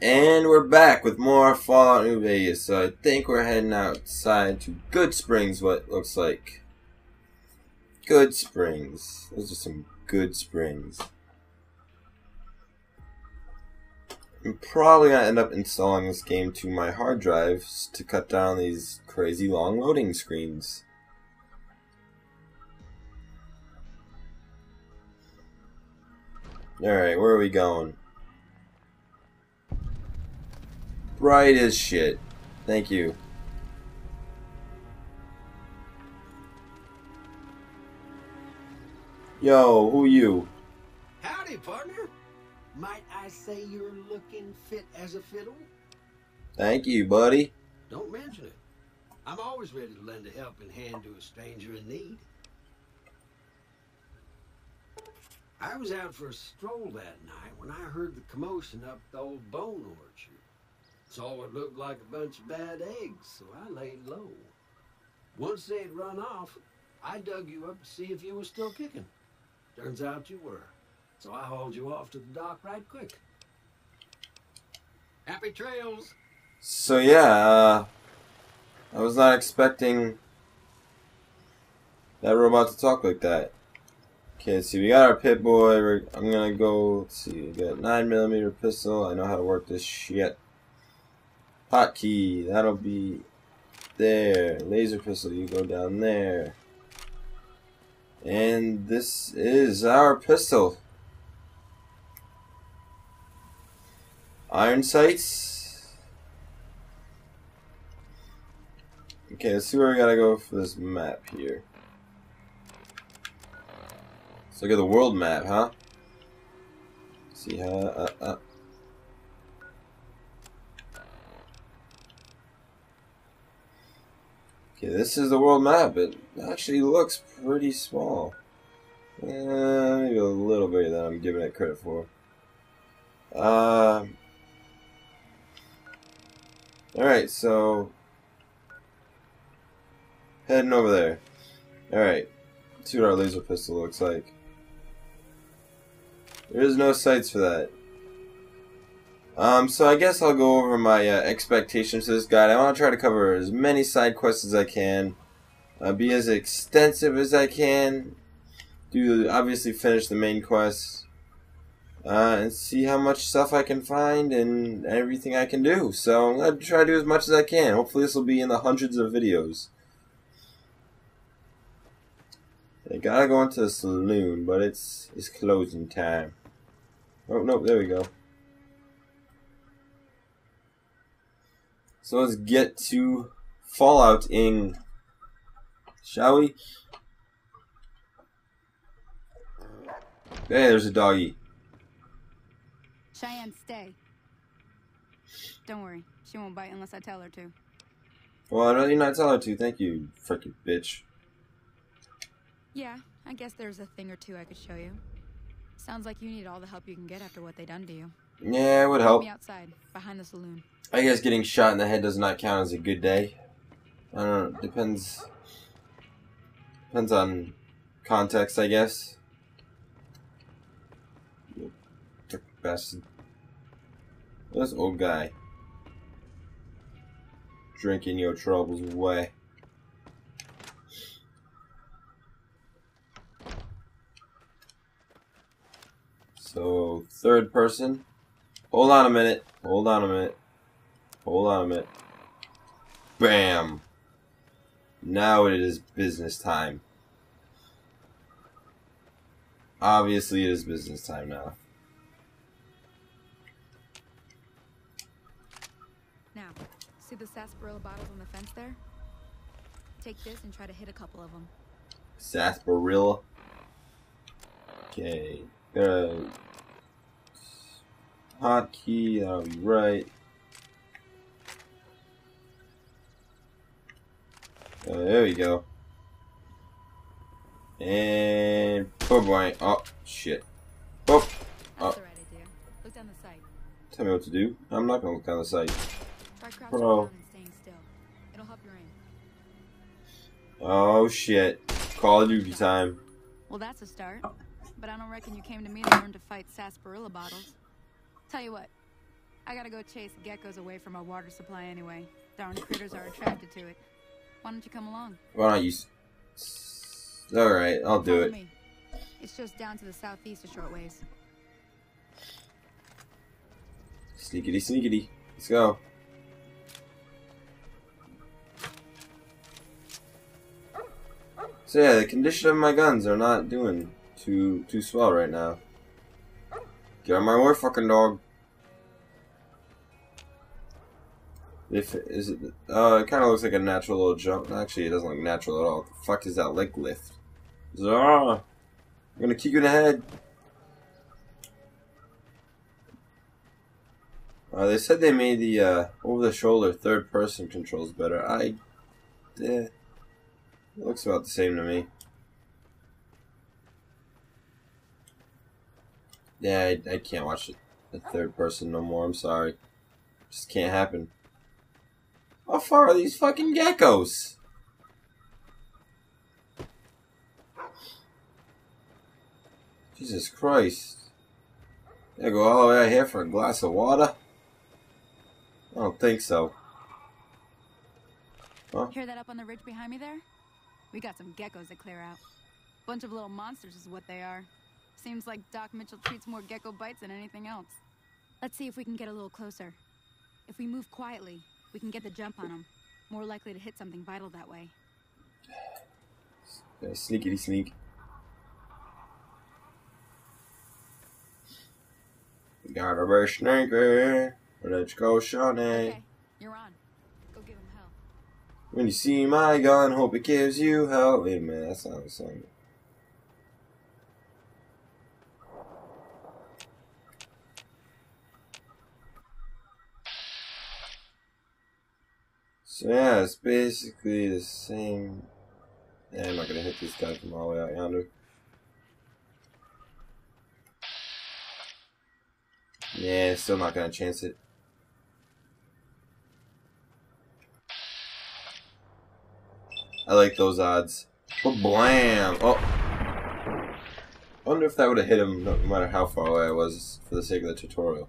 And we're back with more Fallout New Vegas. So I think we're heading outside to Goodsprings, what looks like. Goodsprings. Those are some good springs. I'm probably gonna end up installing this game to my hard drives to cut down these crazy long loading screens. Alright, where are we going? Bright as shit. Thank you. Yo, who you? Howdy, partner. Might I say you're looking fit as a fiddle? Thank you, buddy. Don't mention it. I'm always ready to lend a helping hand to a stranger in need. I was out for a stroll that night when I heard the commotion up the old bone orchard. Saw what looked like a bunch of bad eggs, so I laid low. Once they'd run off, I dug you up to see if you were still kicking. Turns out you were. So I hauled you off to the doc right quick. Happy trails! So yeah, uh, I was not expecting that robot to talk like that. Okay, see, we got our Pip-Boy. I'm gonna go. Let's see, we got nine millimeter pistol. I know how to work this shit. Hotkey, that'll be there. Laser pistol, you go down there. And this is our pistol. Iron sights. Okay, let's see where we gotta go for this map here. Let's look at the world map, huh? See how uh, uh. Okay, this is the world map. It actually looks pretty small. Uh, maybe a little bigger than I'm giving it credit for. Uh, Alright, so... Heading over there. Alright. See what our laser pistol looks like. There is no sights for that. Um, so I guess I'll go over my uh, expectations for this guide. I want to try to cover as many side quests as I can. Uh, be as extensive as I can. Do obviously finish the main quest. Uh, and see how much stuff I can find and everything I can do. So I'm going to try to do as much as I can. Hopefully this will be in the hundreds of videos. I gotta go into the saloon, but it's it's closing time. Oh, no, there we go. So let's get to Fallout in, shall we? Hey, there's a doggy. Cheyenne, stay. Don't worry, she won't bite unless I tell her to. Well, I'd rather you not tell her to. Thank you, freaking bitch. Yeah, I guess there's a thing or two I could show you. Sounds like you need all the help you can get after what they done to you. Yeah, it would help. me outside, behind the saloon. I guess getting shot in the head does not count as a good day. I don't know. Depends. Depends on context, I guess. Bastard. This old guy. Drinking your troubles away. So, third person. Hold on a minute. Hold on a minute. Hold on a minute. Bam! Now it is business time. Obviously, it is business time now. Now, see the sarsaparilla bottles on the fence there? Take this and try to hit a couple of them. Sarsaparilla. Okay. Got a hotkey. That'll be right. Uh, there we go. And oh boy. Oh shit. Oh, That's Oh. the right idea. Look down the sight. tell me what to do. I'm not gonna look on the site. Bro. down and staying still. It'll your. Oh shit. Call of Duty time. Well, that's a start. But I don't reckon you came to me to learn to fight sarsaparilla bottles. Tell you what, I gotta go chase geckos away from our water supply anyway. Darn critters are attracted to it. Why don't you come along? Why don't you? s- s- All right, I'll do Follow it. me. It's just down to the southeast a short ways. Sneakity, sneakity. Let's go. So yeah, the condition of my guns are not doing too too swell right now. Get on my way, fucking dog. If is it? Uh, it kind of looks like a natural little jump. Actually, it doesn't look natural at all. What the fuck is that leg lift? Zah! I'm gonna kick you in the head. Uh, they said they made the uh, over-the-shoulder third-person controls better. I, eh, it looks about the same to me. Yeah, I, I can't watch it the third person no more. I'm sorry, just can't happen. How far are these fucking geckos? Jesus Christ! I go all the way out here for a glass of water. I don't think so. Hear that up on the ridge behind me there? We got some geckos to clear out. Bunch of little monsters is what they are. Seems like Doc Mitchell treats more gecko bites than anything else. Let's see if we can get a little closer. If we move quietly, we can get the jump on them. More likely to hit something vital that way. Yeah, sneakity sneak. Gotta be sneaky. Let's go, Shawnee. Okay, you're on. Go give him hell. When you see my gun, hope it gives you hell. Wait a minute, that's not the So yeah, it's basically the same. Yeah, I'm not gonna hit this guy from all the way out yonder. Yeah, still not gonna chance it. I like those odds. But blam! Oh. I wonder if that would have hit him no matter how far away I was for the sake of the tutorial.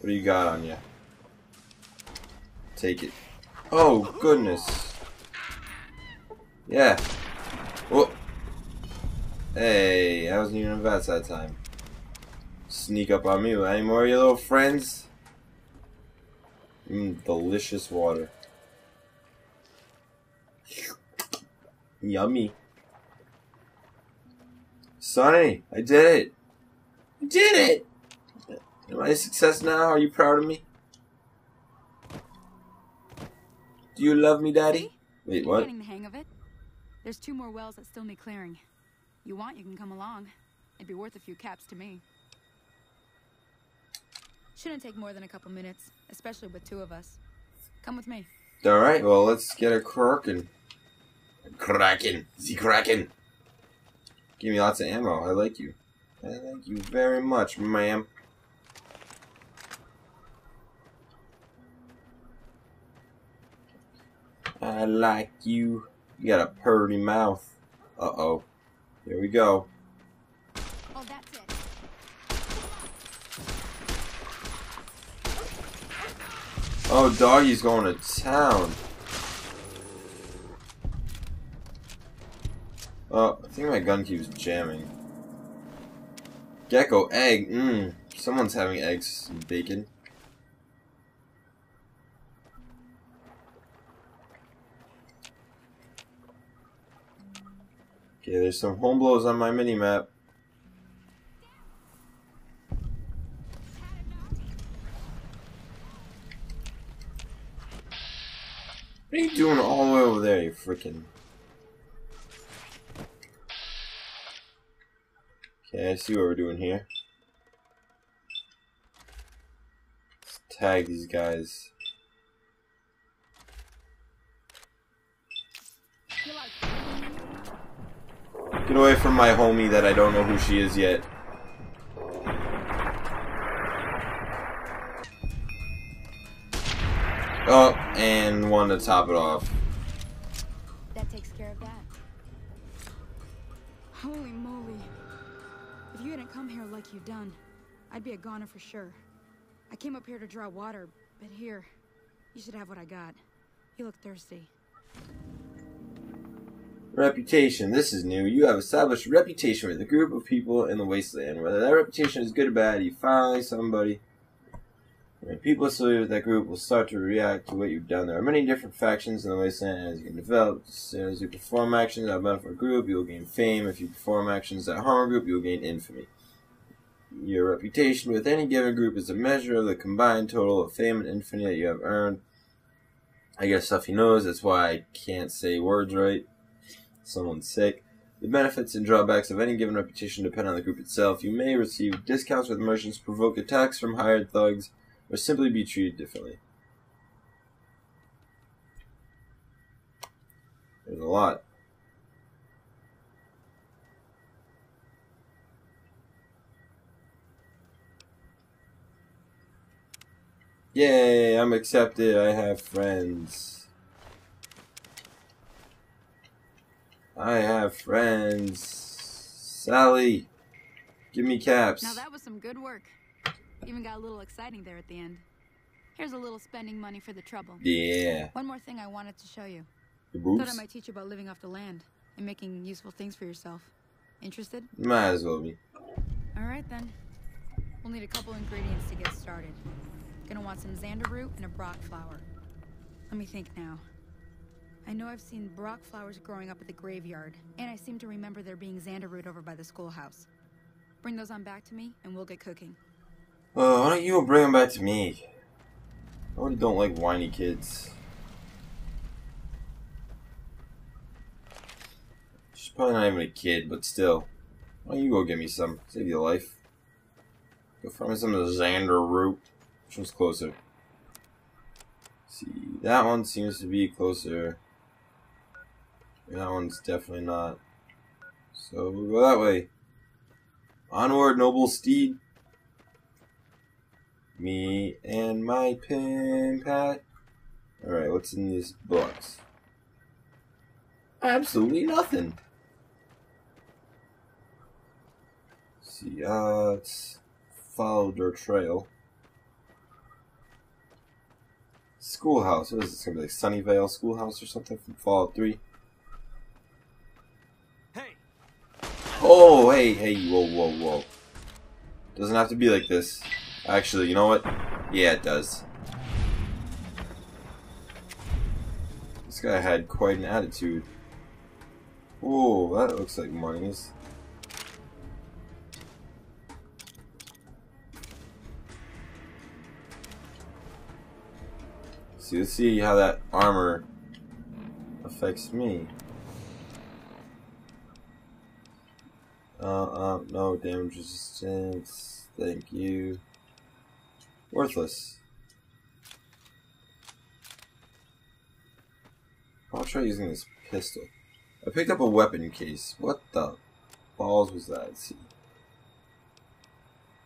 What do you got on you? Take it. Oh, goodness. Yeah. Whoa. Hey, I wasn't even vets that time. Sneak up on me any more of your little friends? Mmm, delicious water. Yummy. Sunny, I did it. I did it! Am I a success now? Are you proud of me? Do you love me, Daddy? Wait, You're what? getting the hang of it. There's two more wells that still need clearing. You want, you can come along. It'd be worth a few caps to me. Shouldn't take more than a couple minutes, especially with two of us. Come with me. Alright, well, let's get a cracking. Kraken. The Kraken. Give me lots of ammo. I like you. I like you very much, ma'am. I like you. You got a purty mouth. Uh oh. Here we go. Oh, that's it. Oh, doggy's going to town. Oh, I think my gun keeps jamming. Gecko egg. Mmm. Someone's having eggs and bacon. Okay, there's some home blows on my mini map. What are you doing all the way over there, you freaking... Okay, I see what we're doing here. Let's tag these guys. Get away from my homie that I don't know who she is yet. Oh, and one to top it off. that takes care of that. Holy moly. If you hadn't come here like you've done, I'd be a goner for sure. I came up here to draw water, but here, you should have what I got. You look thirsty. Reputation. This is new. You have established reputation with a group of people in the wasteland. Whether that reputation is good or bad, you finally somebody. When people associated with that group will start to react to what you've done. There are many different factions in the wasteland as you can develop. As you perform actions that benefit a group, you will gain fame. If you perform actions that harm a group, you will gain infamy. Your reputation with any given group is a measure of the combined total of fame and infamy that you have earned. I guess stuff he knows, that's why I can't say words right someone's sick. The benefits and drawbacks of any given reputation depend on the group itself. You may receive discounts with merchants, provoke attacks from hired thugs, or simply be treated differently. There's a lot. Yay, I'm accepted. I have friends. I have friends. Sally, give me caps. Now that was some good work. Even got a little exciting there at the end. Here's a little spending money for the trouble. Yeah. One more thing I wanted to show you. The Thought I boobs? might teach you about living off the land and making useful things for yourself. Interested? Might as well be. Alright then. We'll need a couple ingredients to get started. Gonna want some xander root and a broc flower. Let me think now. I know I've seen broc flowers growing up at the graveyard, and I seem to remember there being xander root over by the schoolhouse. Bring those on back to me, and we'll get cooking. Oh, why don't you bring them back to me? I already don't like whiny kids. She's probably not even a kid, but still. Why don't you go get me some? Save your life. Go find me some of the Xander root. Which one's closer? see, that one seems to be closer. That one's definitely not. So we'll go that way. Onward, noble steed. Me and my pen pat. Alright, what's in this box? Absolutely nothing. Let's see, uh, let's follow their trail. Schoolhouse. What is this gonna be like Sunnyvale Schoolhouse or something from Fallout 3? Oh, hey, hey, whoa, whoa, whoa. Doesn't have to be like this. Actually, you know what? Yeah, it does. This guy had quite an attitude. Whoa, that looks like monies. See, let's see how that armor affects me. Uh, uh, no damage resistance. Thank you. Worthless. I'll try using this pistol. I picked up a weapon case. What the balls was that? Let's see.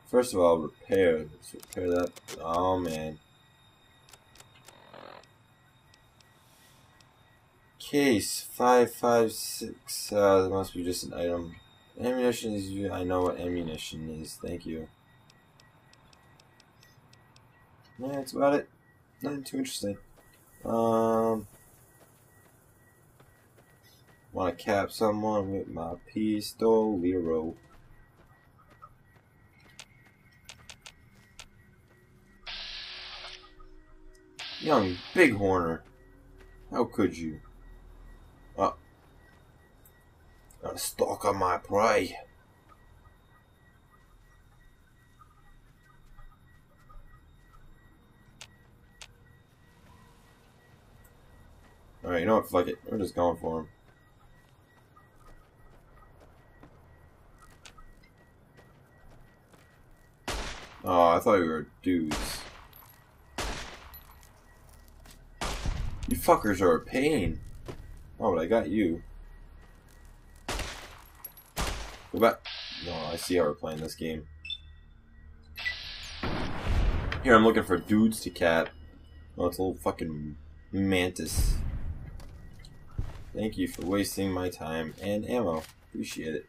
First of all, repair. Let's repair that. Oh man. Case 556. Uh, that must be just an item. Ammunition is you. I know what ammunition is. Thank you. Yeah, that's about it. Nothing too interesting. Um. Want to cap someone with my pistol, Lero. Young Bighorner. How could you? Uh, a on my prey. Alright, you know what? Fuck it. We're just going for him. Oh, I thought we were dudes. You fuckers are a pain. Oh, but I got you. Go back. No, I see how we're playing this game. Here, I'm looking for dudes to cap. Oh, it's a little fucking mantis. Thank you for wasting my time and ammo. Appreciate it.